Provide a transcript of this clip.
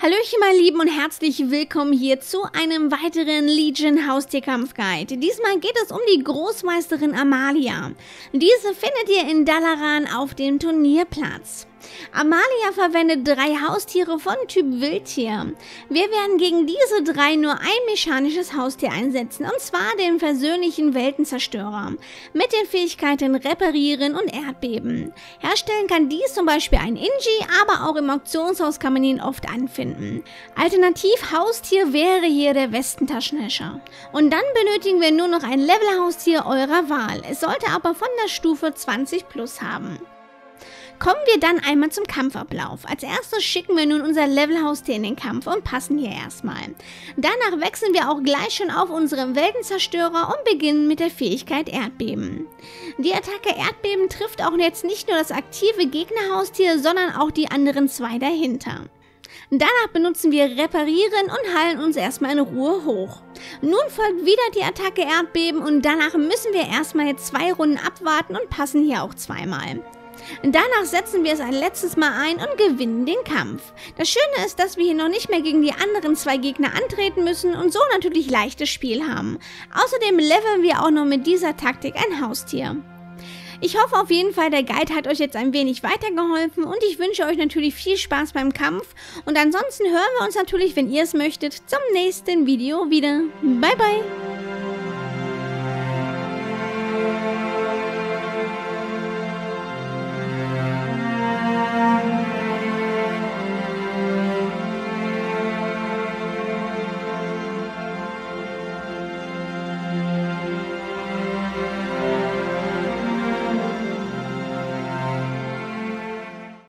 Hallöchen, meine Lieben, und herzlich willkommen hier zu einem weiteren Legion Haustierkampf-Guide. Diesmal geht es um die Großmeisterin Amalia. Diese findet ihr in Dalaran auf dem Turnierplatz. Amalia verwendet drei Haustiere von Typ Wildtier. Wir werden gegen diese drei nur ein mechanisches Haustier einsetzen, und zwar den persönlichen Weltenzerstörer. Mit den Fähigkeiten Reparieren und Erdbeben. Herstellen kann dies zum Beispiel ein Inji, aber auch im Auktionshaus kann man ihn oft anfinden. Alternativ Haustier wäre hier der Westentaschenhäscher. Und dann benötigen wir nur noch ein Levelhaustier eurer Wahl. Es sollte aber von der Stufe 20 plus haben. Kommen wir dann einmal zum Kampfablauf. Als erstes schicken wir nun unser Levelhaustier in den Kampf und passen hier erstmal. Danach wechseln wir auch gleich schon auf unseren Weltenzerstörer und beginnen mit der Fähigkeit Erdbeben. Die Attacke Erdbeben trifft auch jetzt nicht nur das aktive Gegnerhaustier, sondern auch die anderen zwei dahinter. Danach benutzen wir Reparieren und heilen uns erstmal in Ruhe hoch. Nun folgt wieder die Attacke Erdbeben und danach müssen wir erstmal zwei Runden abwarten und passen hier auch zweimal. Danach setzen wir es ein letztes Mal ein und gewinnen den Kampf. Das Schöne ist, dass wir hier noch nicht mehr gegen die anderen zwei Gegner antreten müssen und so natürlich leichtes Spiel haben. Außerdem leveln wir auch noch mit dieser Taktik ein Haustier. Ich hoffe auf jeden Fall, der Guide hat euch jetzt ein wenig weitergeholfen und ich wünsche euch natürlich viel Spaß beim Kampf. Und ansonsten hören wir uns natürlich, wenn ihr es möchtet, zum nächsten Video wieder. Bye bye!